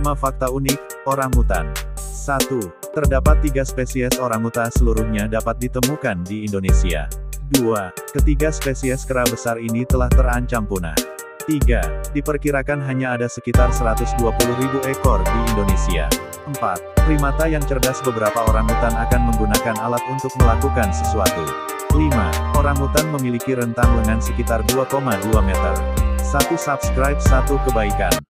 5 fakta unik, orangutan. 1. Terdapat tiga spesies orangutan seluruhnya dapat ditemukan di Indonesia. 2. Ketiga spesies kera besar ini telah terancam punah. 3. Diperkirakan hanya ada sekitar 120.000 ekor di Indonesia. 4. Primata yang cerdas beberapa orangutan akan menggunakan alat untuk melakukan sesuatu. 5. Orangutan memiliki rentang lengan sekitar 2,2 meter. 1 subscribe 1 kebaikan.